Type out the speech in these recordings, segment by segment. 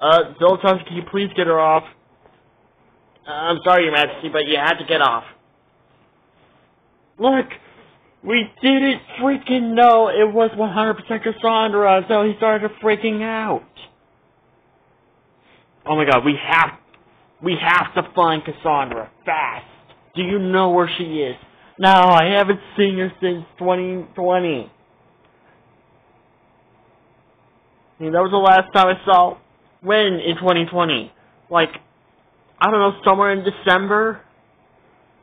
Uh, Zoltan, can you please get her off? Uh, I'm sorry, Your Majesty, but you had to get off. Look, we didn't freaking know it was 100% Cassandra, so he started freaking out. Oh my god, we have, we have to find Cassandra, fast. Do you know where she is? No, I haven't seen her since 2020. I mean, that was the last time I saw, when in 2020? Like, I don't know, somewhere in December?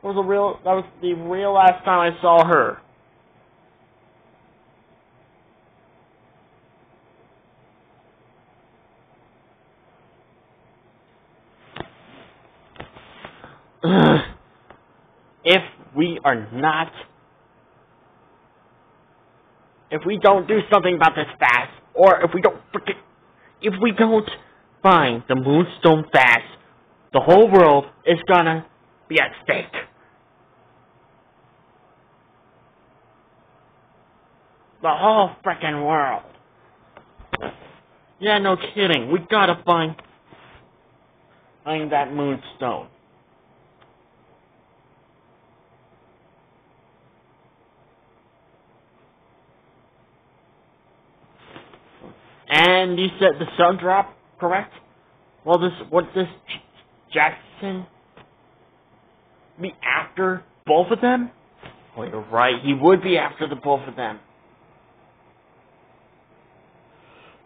was the real, that was the real last time I saw her. if we are not, if we don't do something about this fast, or if we don't if we don't find the moonstone fast, the whole world is gonna be at stake. The whole freaking world. Yeah, no kidding. We gotta find find that moonstone. And you said the Sundrop, correct? Well, this what this Jackson be after both of them? Oh, you're right. He would be after the both of them.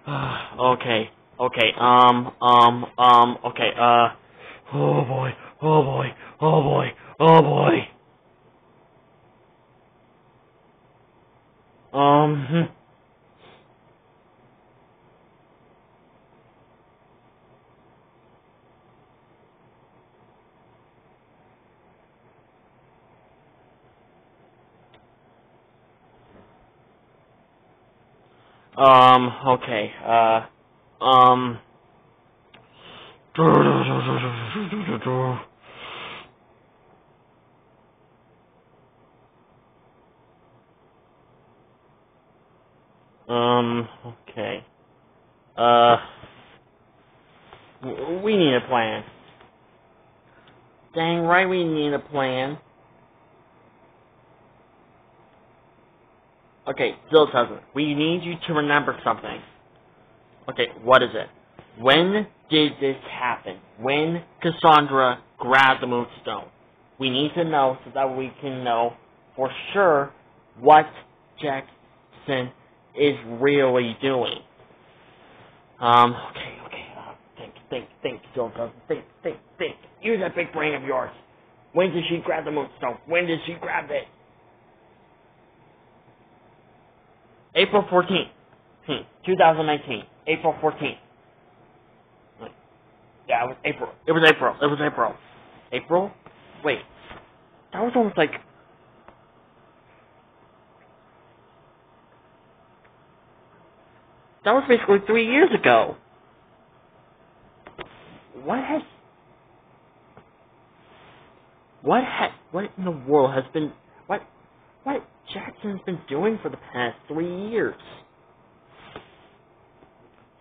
okay. Okay. Um. Um. Um. Okay. Uh. Oh boy. Oh boy. Oh boy. Oh boy. Um. Um, okay, uh, um, um, okay, uh, we need a plan. Dang right we need a plan. Okay, still doesn't. We need you to remember something. Okay, what is it? When did this happen? When Cassandra grabbed the Moonstone? We need to know so that we can know for sure what Jackson is really doing. Um, okay, okay, uh, think, think, think, still doesn't. Think, think, think. Use that big brain of yours. When did she grab the Moonstone? When did she grab it? April 14th, hmm, 2019. April 14th. Yeah, it was April. It was April. It was April. April? Wait. That was almost like... That was basically three years ago. What has... What has... What in the world has been... What... What Jackson's been doing for the past three years.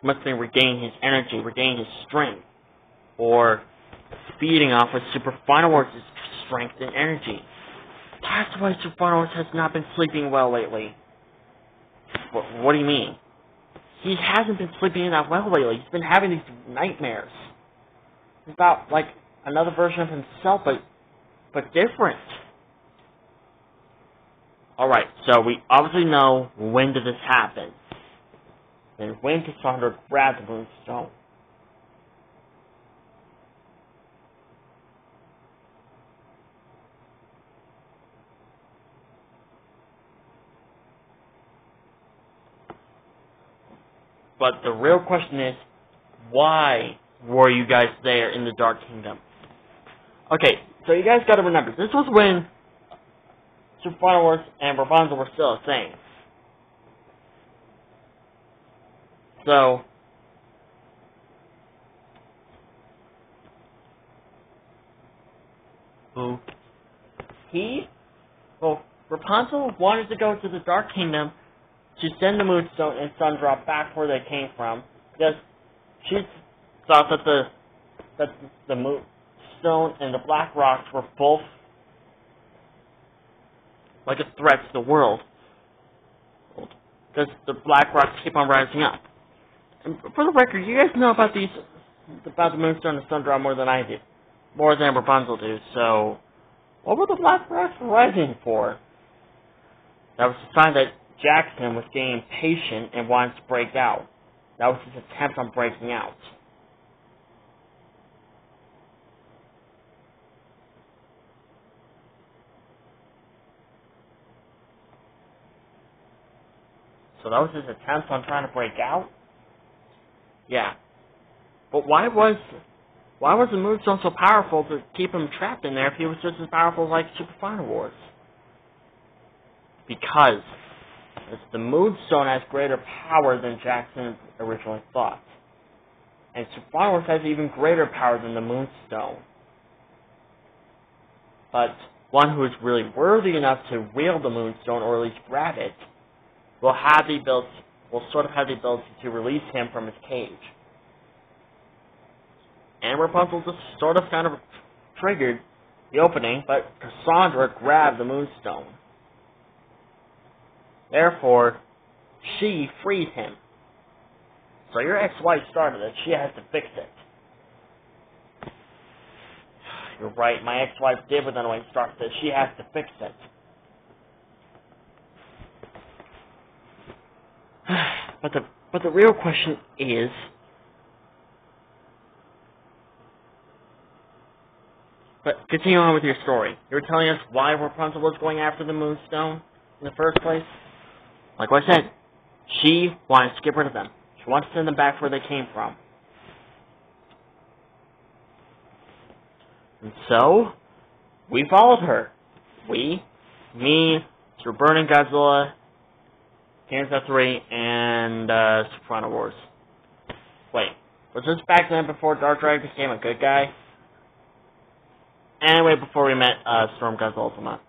He must have been regaining his energy, regaining his strength, or feeding off of Super Final Wars' strength and energy. That's why Super Final Wars has not been sleeping well lately. What, what do you mean? He hasn't been sleeping that well lately. He's been having these nightmares. It's about, like, another version of himself, but, but different. Alright, so we obviously know when did this happen. And when did Cassandra grabbed the moonstone. But the real question is, why were you guys there in the Dark Kingdom? Okay, so you guys gotta remember, this was when Super Wars and Rapunzel were still the same. So, who he, well, Rapunzel wanted to go to the Dark Kingdom to send the Moonstone and Sundrop back where they came from because she thought that the that the moonstone and the black rocks were both like a threat to the world. Because the black rocks keep on rising up. And for the record, you guys know about these about the moonstone and sun more than I do. More than Rapunzel do, so what were the black rocks rising for? That was a sign that Jackson was getting impatient and wanted to break out. That was his attempt on breaking out. So that was his attempt on trying to break out? Yeah. But why was why was the Moonstone so powerful to keep him trapped in there if he was just as powerful as like Super Final Wars? Because the Moonstone has greater power than Jackson originally thought. And Super Final Wars has even greater power than the Moonstone. But one who is really worthy enough to wield the Moonstone, or at least grab it, will have the ability, will sort of have the ability to release him from his cage. And Rapunzel just sort of kind of triggered the opening, but Cassandra grabbed the Moonstone. Therefore, she freed him. So your ex-wife started it. She has to fix it. You're right. My ex-wife did with anyway started it. She has to fix it. But the but the real question is But continue on with your story. You were telling us why Rapunzel was going after the Moonstone in the first place. Like I said, she wants to get rid of them. She wants to send them back where they came from. And so, we followed her. We, me, Sir Burning Godzilla, Kansas 3, and uh, Soprano Wars. Wait, was this back then before Darkrai became a good guy? Anyway, before we met uh, Storm Guns Ultima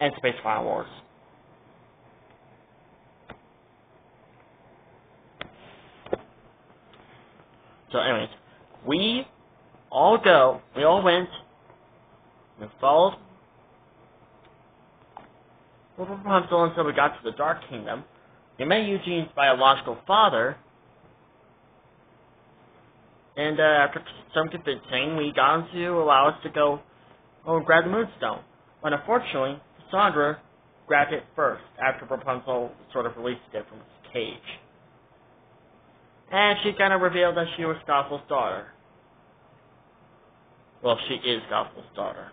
and Space Final Wars. So, anyways, we all go, we all went, we followed Rapunzel until we got to the Dark Kingdom. We met Eugene's biological father, and uh, after some convincing, we got him to allow us to go oh, and grab the Moonstone. But unfortunately, Cassandra grabbed it first after Rapunzel sort of released it from its cage. And she kind of revealed that she was Gothel's daughter. Well, she is Gothel's daughter.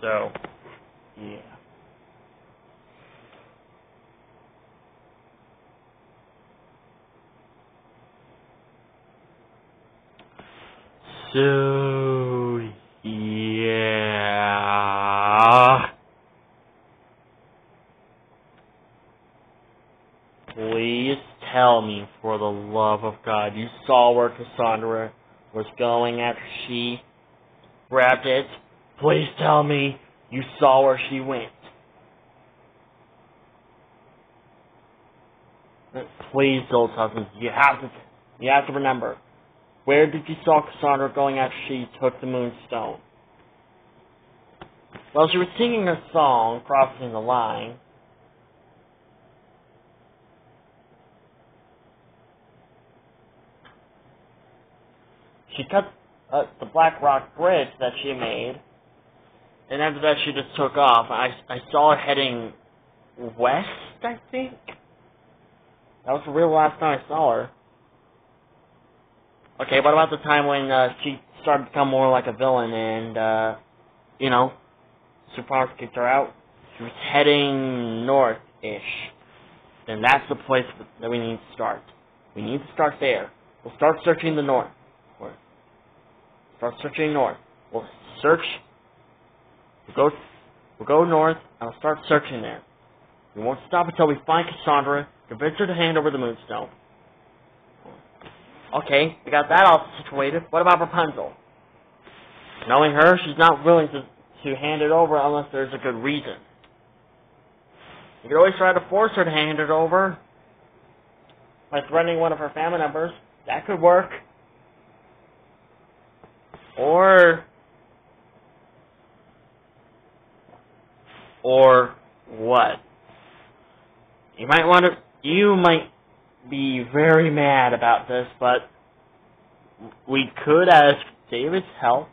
So, yeah. So, yeah. Please tell me, for the love of God, you saw where Cassandra was going after she grabbed it. Please tell me you saw where she went. Please, old husband, you have to, you have to remember. Where did you saw Cassandra going after she took the Moonstone? Well, she was singing a song, crossing the line. She cut uh, the Black Rock Bridge that she made and after that, she just took off. I, I saw her heading west, I think. That was the real last time I saw her. Okay, what about the time when uh, she started to become more like a villain and, uh, you know, Super kicked her out? She was heading north-ish. Then that's the place that we need to start. We need to start there. We'll start searching the north. Start searching north. We'll search We'll go, we'll go north, and I'll start searching there. We won't stop until we find Cassandra, convince her to hand over the Moonstone. Okay, we got that all situated. What about Rapunzel? Knowing her, she's not willing to to hand it over unless there's a good reason. You could always try to force her to hand it over by threatening one of her family members. That could work. Or or what? You might want to you might be very mad about this, but we could ask David's help.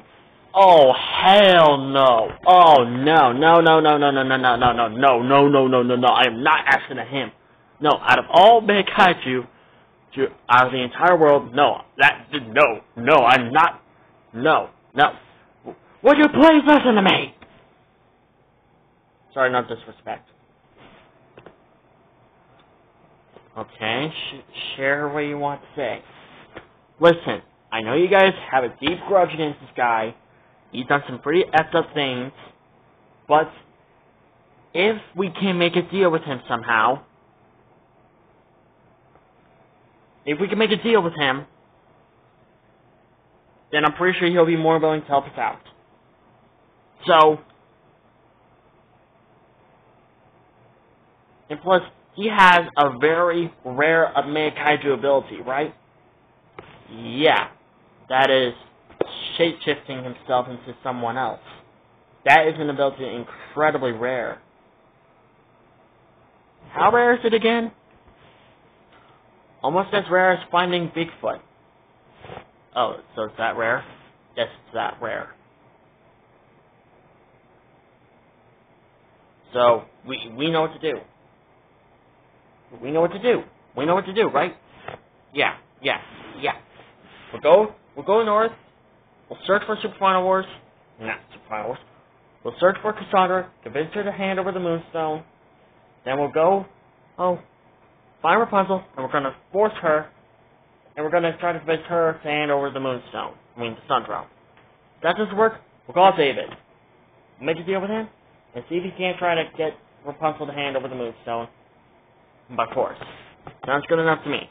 Oh hell no! Oh no! No no no no no no no no no no no no no no no! I am not asking of him. No, out of all big kaiju, out of the entire world, no, that no, no, I'm not. No, no. Would you please listen to me? Sorry, not disrespect. Okay, sh- share what you want to say. Listen, I know you guys have a deep grudge against this guy. He's done some pretty effed up things. But if we can make a deal with him somehow, if we can make a deal with him, then I'm pretty sure he'll be more willing to help us out. So, and plus, he has a very rare Mega Kaiju ability, right? Yeah, that is shape-shifting himself into someone else. That is an ability incredibly rare. How rare is it again? Almost as rare as finding Bigfoot. Oh, so it's that rare? Yes, it's that rare. So, we, we know what to do. We know what to do. We know what to do, right? Yeah, yeah, yeah. We'll go, we'll go north. We'll search for Super Final Wars. Not Super Final Wars. We'll search for Cassandra, convince her to hand over the Moonstone. Then we'll go, oh, find Rapunzel, and we're going to force her, and we're going to try to convince her to hand over the Moonstone. I mean, the Sun If that doesn't work, we'll call David. We'll make a deal with him, and see if he can't try to get Rapunzel to hand over the Moonstone by force. Sounds good enough to me.